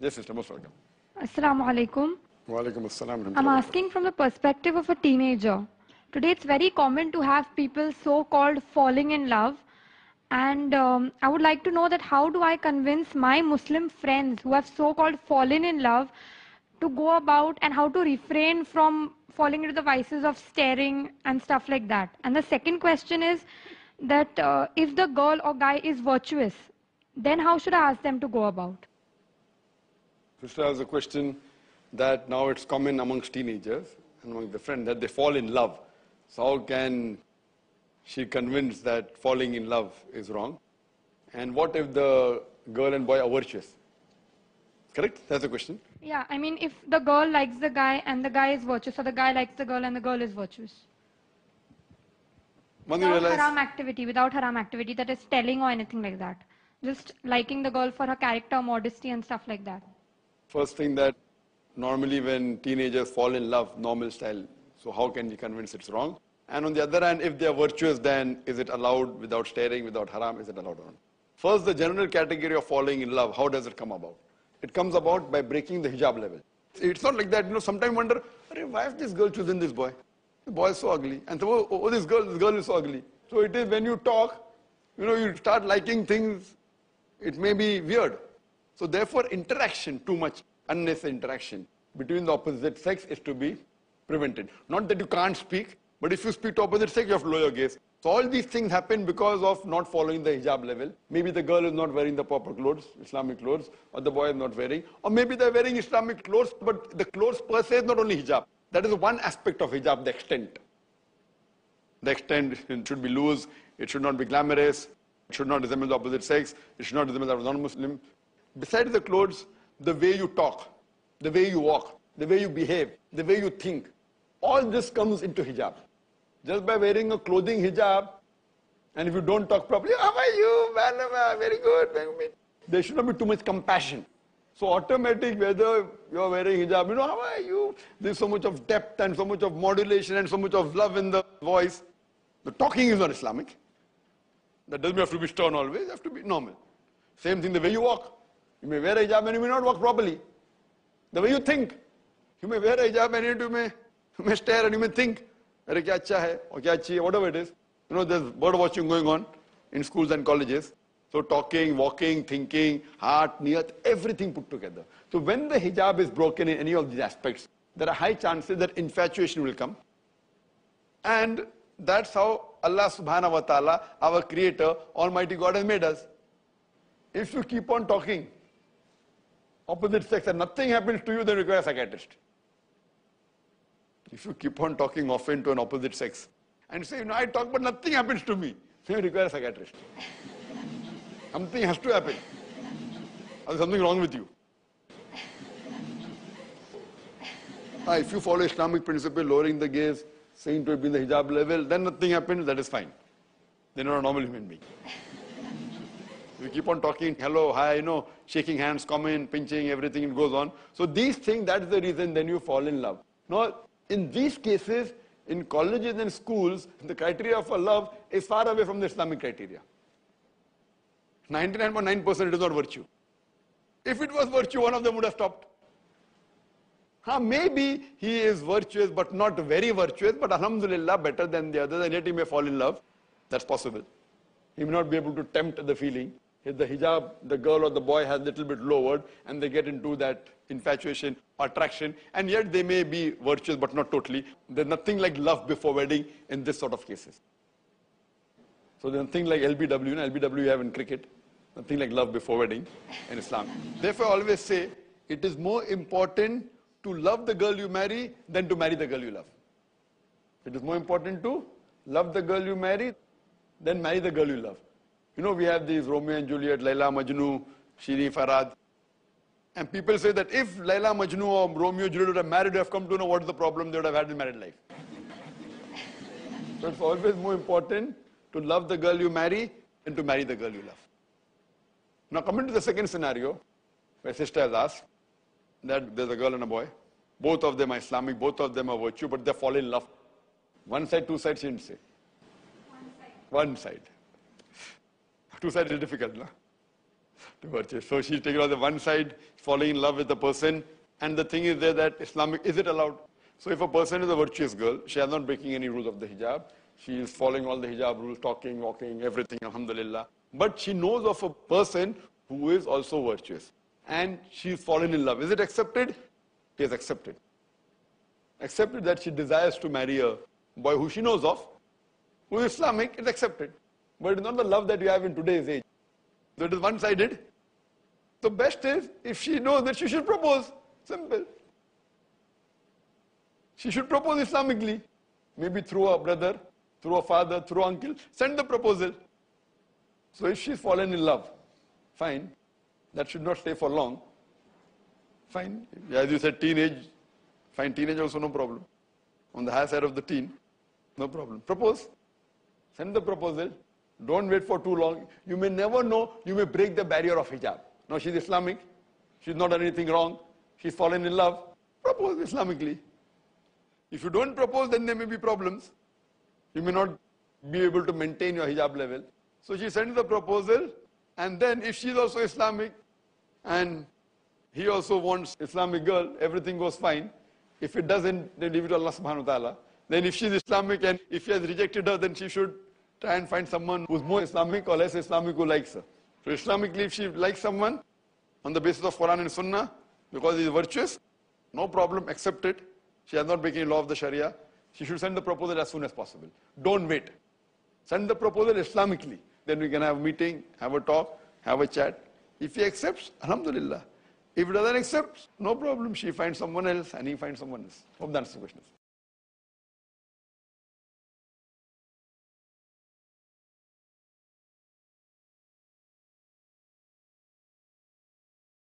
Yes, sister, most welcome. Assalamu alaikum. Wa alaikum assalam. I'm asking from the perspective of a teenager. Today it's very common to have people so-called falling in love. And um, I would like to know that how do I convince my Muslim friends who have so-called fallen in love to go about and how to refrain from falling into the vices of staring and stuff like that. And the second question is that uh, if the girl or guy is virtuous, then how should I ask them to go about? Sister has a question that now it's common amongst teenagers and among the friends that they fall in love. So how can she convince that falling in love is wrong? And what if the girl and boy are virtuous? Correct? That's the question. Yeah, I mean, if the girl likes the guy and the guy is virtuous, or the guy likes the girl and the girl is virtuous. One Without realize, haram activity, without haram activity that is telling or anything like that. Just liking the girl for her character, modesty, and stuff like that. First thing that normally when teenagers fall in love, normal style, so how can you convince it's wrong? And on the other hand, if they are virtuous, then is it allowed without staring, without haram, is it allowed or not? First, the general category of falling in love, how does it come about? It comes about by breaking the hijab level. It's not like that, you know, sometimes wonder, why has this girl chosen this boy? The boy is so ugly. And so, oh, oh, this girl, this girl is so ugly. So it is when you talk, you know, you start liking things, it may be weird. So therefore, interaction, too much unnecessary interaction between the opposite sex is to be prevented. Not that you can't speak, but if you speak to opposite sex, you have to lower your gaze. So all these things happen because of not following the hijab level. Maybe the girl is not wearing the proper clothes, Islamic clothes, or the boy is not wearing, or maybe they're wearing Islamic clothes, but the clothes per se is not only hijab. That is one aspect of hijab, the extent. The extent should be loose, it should not be glamorous, it should not resemble the opposite sex, it should not resemble of non-Muslim. Besides the clothes, the way you talk, the way you walk, the way you behave, the way you think, all this comes into hijab. Just by wearing a clothing hijab, and if you don't talk properly, how are you? Uh, good. very good." There should not be too much compassion. So automatic, whether you're wearing hijab, you know, how are you? There's so much of depth and so much of modulation and so much of love in the voice. The talking is not Islamic. That doesn't have to be stern always, you have to be normal. Same thing, the way you walk. You may wear a hijab and you may not walk properly. The way you think. You may wear a hijab and you may, you may stare and you may think, अरे क्या अच्छा है और क्या अच्छी है, whatever it is. You know, there's bird watching going on in schools and colleges. So talking, walking, thinking, heart, niyat, everything put together. So when the hijab is broken in any of these aspects, there are high chances that infatuation will come. And that's how Allah subhanahu wa ta'ala, our creator, Almighty God has made us. If you keep on talking, opposite sex and nothing happens to you, then require a psychiatrist. If you keep on talking often to an opposite sex and say, you know, I talk but nothing happens to me, then you require a psychiatrist. something has to happen. There's something wrong with you. Ah, if you follow Islamic principle, lowering the gaze, saying to be in the hijab level, then nothing happens, that is fine. They're not a normal human being. You keep on talking, hello, hi, you know, shaking hands, comment, pinching, everything, it goes on. So these things, that's the reason then you fall in love. Now, in these cases, in colleges and schools, the criteria for love is far away from the Islamic criteria. 99.9% it is not virtue. If it was virtue, one of them would have stopped. Huh, maybe he is virtuous, but not very virtuous, but alhamdulillah, better than the others, and yet he may fall in love. That's possible. He may not be able to tempt the feeling. The hijab, the girl or the boy has a little bit lowered, and they get into that infatuation, attraction, and yet they may be virtuous, but not totally. There's nothing like love before wedding in this sort of cases. So there's nothing like LBW, you know, LBW you have in cricket. Nothing like love before wedding in Islam. Therefore, I always say it is more important to love the girl you marry than to marry the girl you love. It is more important to love the girl you marry than marry the girl you love. You know, we have these Romeo and Juliet, Laila Majnu, Shirin Farhad. And people say that if Laila Majnu or Romeo and Juliet would have married, would have come to know what is the problem, they would have had in married life. so it's always more important to love the girl you marry than to marry the girl you love. Now coming to the second scenario, where sister has asked that there's a girl and a boy. Both of them are Islamic, both of them are virtue, but they fall in love. One side, two sides, she didn't say. One side. One side. Two sides is difficult, no? to virtuous. So she's taken on the one side, falling in love with the person, and the thing is there that Islamic, is it allowed? So if a person is a virtuous girl, she is not breaking any rules of the hijab. She is following all the hijab rules, talking, walking, everything, alhamdulillah. But she knows of a person who is also virtuous. And she's fallen in love. Is it accepted? It is accepted. Accepted that she desires to marry a boy who she knows of, who is Islamic, it's accepted. But it's not the love that you have in today's age. So it is one-sided. The best is if she knows that she should propose. Simple. She should propose Islamically. Maybe through a brother, through a father, through uncle. Send the proposal. So if she's fallen in love, fine. That should not stay for long. Fine. As you said, teenage. Fine, teenage also no problem. On the higher side of the teen, no problem. Propose. Send the proposal. Don't wait for too long. You may never know, you may break the barrier of hijab. Now she's Islamic. She's not done anything wrong. She's fallen in love. Propose Islamically. If you don't propose, then there may be problems. You may not be able to maintain your hijab level. So she sends the proposal, and then if she's also Islamic, and he also wants Islamic girl, everything goes fine. If it doesn't, then leave it to Allah subhanahu wa ta'ala. Then if she's Islamic and if he has rejected her, then she should try and find someone who's more Islamic or less Islamic who likes her. So Islamically, if she likes someone on the basis of Quran and Sunnah, because he's virtuous, no problem, accept it. She has not breaking law of the Sharia. She should send the proposal as soon as possible. Don't wait. Send the proposal Islamically. Then we can have a meeting, have a talk, have a chat. If he accepts, Alhamdulillah. If he doesn't accept, no problem. She finds someone else and he finds someone else. Hope that answers the question.